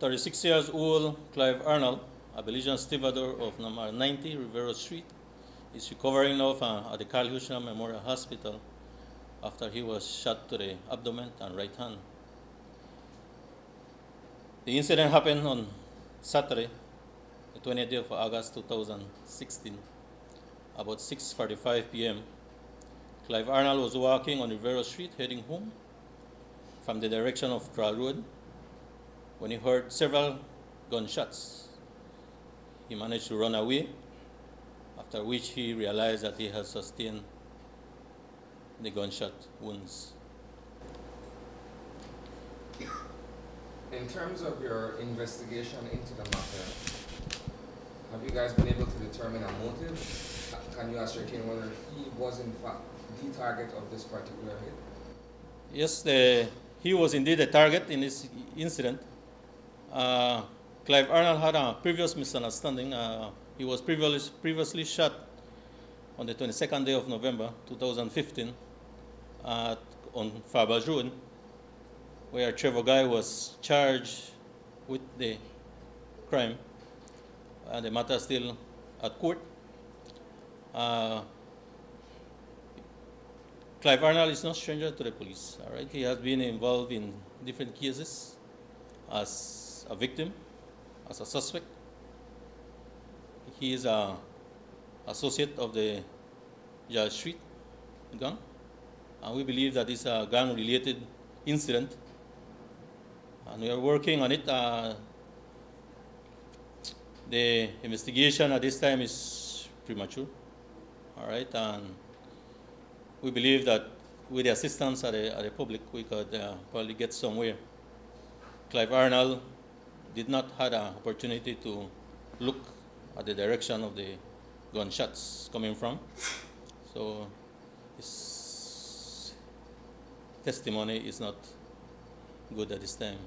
36 years old Clive Arnold, a Belizean stevedore of number 90 Rivero Street, is recovering now at the Karl Heusner Memorial Hospital after he was shot to the abdomen and right hand. The incident happened on Saturday, the 20th day of August 2016, about 6.45 p.m. Clive Arnold was walking on Rivero Street heading home from the direction of Kraal Road when he heard several gunshots. He managed to run away, after which he realized that he had sustained the gunshot wounds. In terms of your investigation into the matter, have you guys been able to determine a motive? Can you ascertain whether he was in fact the target of this particular hit? Yes, the, he was indeed a target in this incident. Uh, Clive Arnold had a previous misunderstanding. Uh, he was previously, previously shot on the 22nd day of November 2015 uh, on Farbaj Road, where Trevor Guy was charged with the crime. And the matter is still at court. Uh, Clive Arnold is no stranger to the police. All right, he has been involved in different cases as a victim, as a suspect. He is a associate of the George Street gang, and we believe that it's a gang-related incident, and we are working on it. Uh, the investigation at this time is premature, all right, and we believe that with the assistance of the, of the public, we could uh, probably get somewhere. Clive Arnold did not have an opportunity to look at the direction of the gunshots coming from. So his testimony is not good at this time.